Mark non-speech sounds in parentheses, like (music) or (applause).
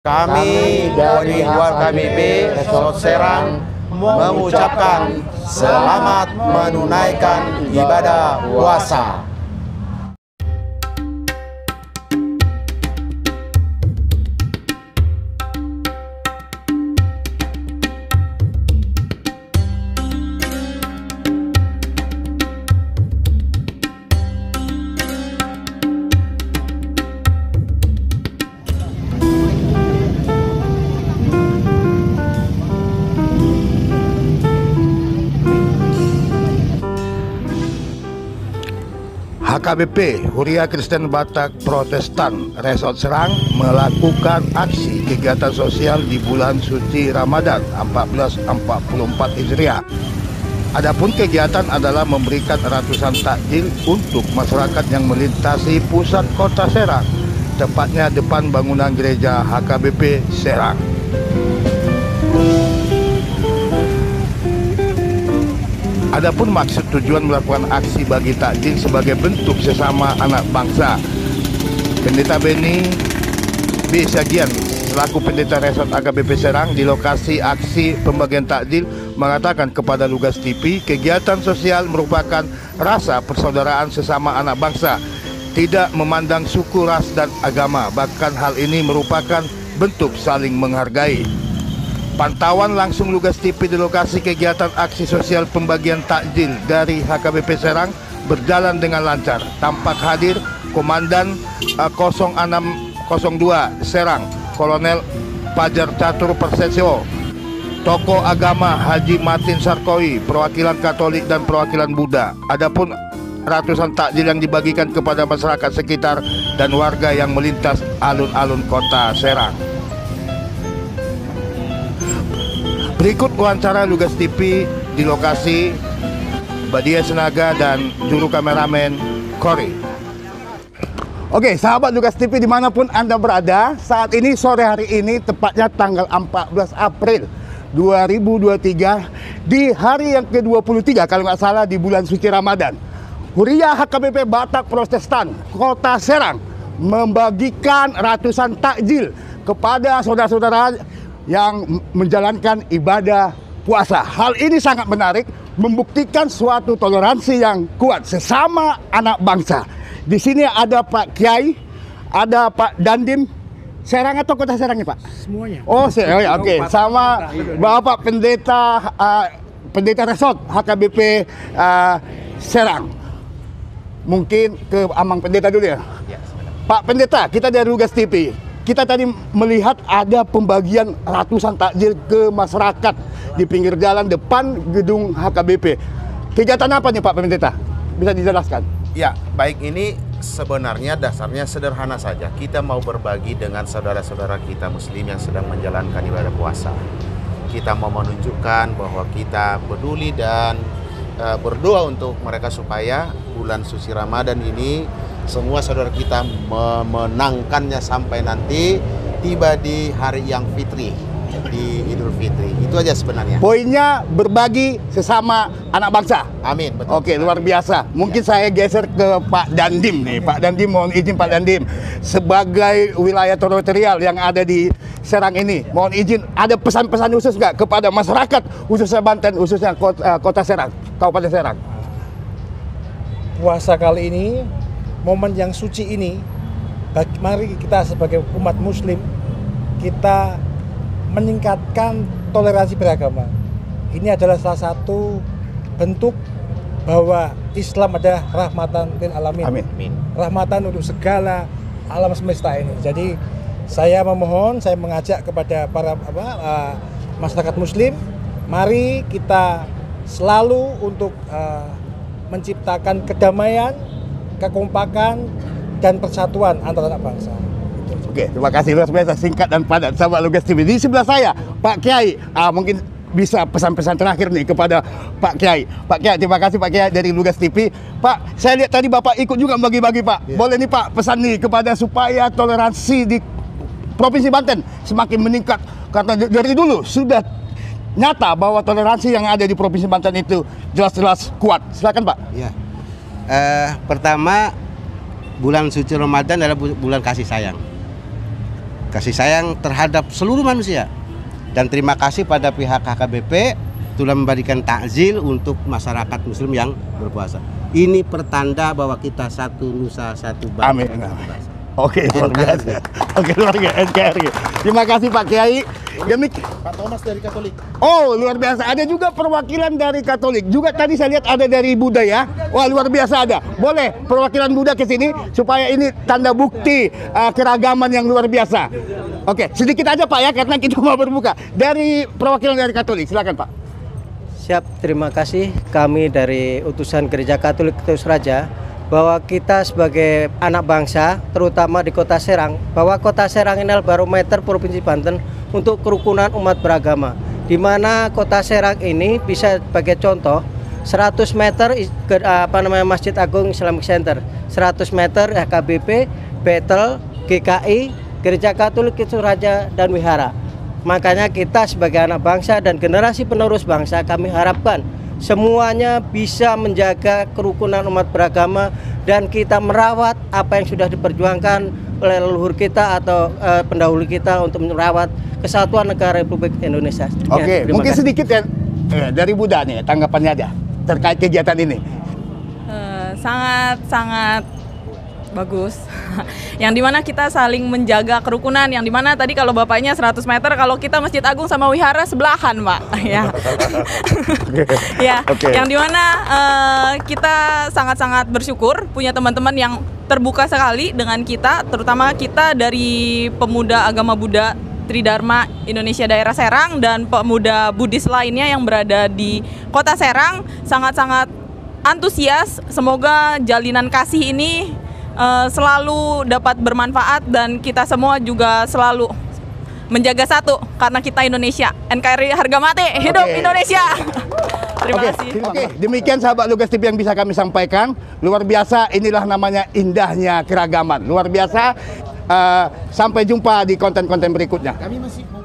Kami dari HKBP Resort Serang mengucapkan selamat menunaikan ibadah puasa. HKBP Huria Kristen Batak Protestan Resort Serang melakukan aksi kegiatan sosial di bulan suci Ramadan 1444 Hijriah. Adapun kegiatan adalah memberikan ratusan takjil untuk masyarakat yang melintasi pusat kota Serang, tepatnya depan bangunan gereja HKBP Serang. Adapun maksud tujuan melakukan aksi bagi takjil sebagai bentuk sesama anak bangsa. Pendeta Beni B. Sagian selaku pendeta resort AKBP Serang di lokasi aksi pembagian takjil mengatakan kepada Lugas TV kegiatan sosial merupakan rasa persaudaraan sesama anak bangsa tidak memandang suku, ras, dan agama bahkan hal ini merupakan bentuk saling menghargai Pantauan langsung Lugas TV di lokasi kegiatan aksi sosial pembagian takjil dari HKBP Serang berjalan dengan lancar. Tampak hadir Komandan uh, 0602 Serang, Kolonel Pajar Catur Persesio, tokoh agama Haji Martin Sarkoi, perwakilan Katolik dan perwakilan Buddha. Adapun ratusan takjil yang dibagikan kepada masyarakat sekitar dan warga yang melintas alun-alun kota Serang. Berikut wawancara Lugas TV di lokasi Badia Senaga dan juru kameramen Kori. Oke, sahabat Lugas TV di mana pun Anda berada, saat ini sore hari ini tepatnya tanggal 14 April 2023 di hari yang ke-23 kalau nggak salah di bulan suci Ramadan. Huria HKBP Batak Protestan Kota Serang membagikan ratusan takjil kepada saudara-saudara yang menjalankan ibadah puasa. Hal ini sangat menarik, membuktikan suatu toleransi yang kuat sesama anak bangsa. Di sini ada Pak Kiai, ada Pak Dandim, Serang atau Kota Serang ya Pak? Semuanya. Oh, se oh, ya, oke. Okay. Sama Bapak Pendeta uh, Pendeta Resort HKBP uh, Serang. Mungkin ke Amang Pendeta dulu ya. Pak Pendeta, kita dari Rugas TV kita tadi melihat ada pembagian ratusan takjil ke masyarakat di pinggir jalan depan gedung HKBP. Kegiatan apa nih Pak Pendeta? Bisa dijelaskan? Ya, baik ini sebenarnya dasarnya sederhana saja. Kita mau berbagi dengan saudara-saudara kita muslim yang sedang menjalankan ibadah puasa. Kita mau menunjukkan bahwa kita peduli dan uh, berdoa untuk mereka supaya bulan suci Ramadan ini semua saudara kita memenangkannya sampai nanti tiba di hari yang fitri di Idul Fitri. Itu aja sebenarnya. Poinnya berbagi sesama anak bangsa. Amin. Betul. Oke, luar biasa. Mungkin ya. saya geser ke Pak Dandim nih. Pak Dandim mohon izin Pak Dandim sebagai wilayah teritorial yang ada di Serang ini, mohon izin ada pesan-pesan khusus nggak kepada masyarakat khususnya Banten, khususnya kota, eh, kota Serang, Kabupaten Serang? Puasa kali ini momen yang suci ini bagi, mari kita sebagai umat muslim kita meningkatkan toleransi beragama. Ini adalah salah satu bentuk bahwa Islam adalah rahmatan lil alamin. Amin. rahmatan untuk segala alam semesta ini. Jadi saya memohon saya mengajak kepada para apa, uh, masyarakat muslim mari kita selalu untuk uh, menciptakan kedamaian kekompakan dan persatuan antara anak bangsa. Oke, terima kasih luar biasa singkat dan padat sahabat Lugas TV. Di sebelah saya Pak Kiai, ah, mungkin bisa pesan-pesan terakhir nih kepada Pak Kiai. Pak Kiai, terima kasih Pak Kiai dari Lugas TV. Pak, saya lihat tadi Bapak ikut juga bagi-bagi Pak. Yeah. Boleh nih Pak pesan nih kepada supaya toleransi di Provinsi Banten semakin meningkat karena dari dulu sudah nyata bahwa toleransi yang ada di Provinsi Banten itu jelas-jelas kuat. Silakan Pak. Ya. Uh, pertama bulan suci Ramadan adalah bulan kasih sayang. kasih sayang terhadap seluruh manusia. Dan terima kasih pada pihak HKBP telah memberikan takzil untuk masyarakat muslim yang berpuasa. Ini pertanda bahwa kita satu nusa, satu bangsa. Amin. Oke, luar biasa. Oke, luar biasa. NKRI. Terima kasih Pak Kiai. Demik Pak Thomas dari Katolik. Oh, luar biasa. Ada juga perwakilan dari Katolik. Juga tadi saya lihat ada dari Buddha ya. Wah, luar biasa ada. Boleh perwakilan Buddha ke sini supaya ini tanda bukti uh, keragaman yang luar biasa. Oke, sedikit aja Pak ya karena kita mau berbuka. Dari perwakilan dari Katolik, silakan Pak. Siap, terima kasih kami dari utusan Gereja Katolik Terus Raja bahwa kita sebagai anak bangsa, terutama di Kota Serang, bahwa Kota Serang ini adalah barometer Provinsi Banten untuk kerukunan umat beragama. Di mana Kota Serang ini bisa sebagai contoh 100 meter ke, apa namanya Masjid Agung Islamic Center, 100 meter HKBP, Betel, GKI, Gereja Katolik Terus Raja dan Wihara. Makanya kita sebagai anak bangsa dan generasi penerus bangsa kami harapkan semuanya bisa menjaga kerukunan umat beragama dan kita merawat apa yang sudah diperjuangkan leluhur kita atau eh, pendahulu kita untuk merawat kesatuan negara Republik Indonesia. Ya, Oke, terima mungkin kasih. sedikit ya eh, dari Buddha nih tanggapannya ada terkait kegiatan ini. Eh, sangat sangat bagus. (laughs) Yang di mana kita saling menjaga kerukunan yang di mana tadi kalau bapaknya 100 meter kalau kita Masjid Agung sama Wihara sebelahan pak. (laughs) Ya. Ya. Oke. yang di mana eh, kita sangat-sangat bersyukur punya teman-teman yang terbuka sekali dengan kita terutama kita dari pemuda agama Buddha Tridharma Indonesia Daerah Serang dan pemuda Buddhis lainnya yang berada di Kota Serang. Sangat-sangat antusias. Semoga jalinan kasih ini eh, selalu dapat bermanfaat dan kita semua juga selalu menjaga satu karena kita Indonesia. NKRI harga mati, hidup Oke. Indonesia. Terima Oke, kasih. Oke, demikian sahabat Lugas TV yang bisa kami sampaikan. Luar biasa, inilah namanya indahnya keragaman. Luar biasa. Eh, sampai jumpa di konten-konten berikutnya. Kami masih mau